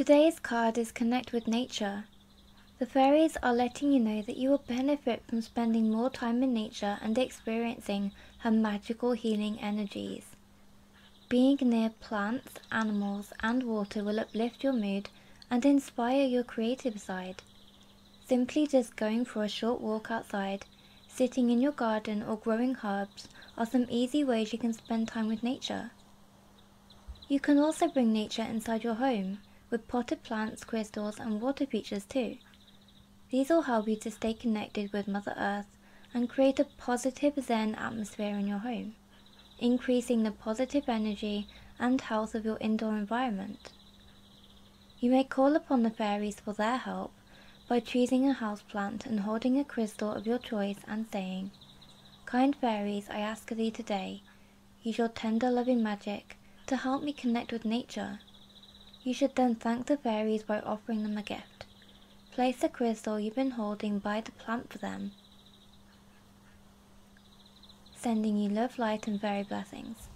Today's card is Connect with Nature. The fairies are letting you know that you will benefit from spending more time in nature and experiencing her magical healing energies. Being near plants, animals, and water will uplift your mood and inspire your creative side. Simply just going for a short walk outside, sitting in your garden, or growing herbs are some easy ways you can spend time with nature. You can also bring nature inside your home with potted plants, crystals, and water features too. These will help you to stay connected with Mother Earth and create a positive Zen atmosphere in your home increasing the positive energy and health of your indoor environment. You may call upon the fairies for their help by choosing a houseplant and holding a crystal of your choice and saying, Kind fairies, I ask of thee today, use your tender loving magic to help me connect with nature. You should then thank the fairies by offering them a gift. Place the crystal you've been holding by the plant for them sending you love, light, and fairy blessings.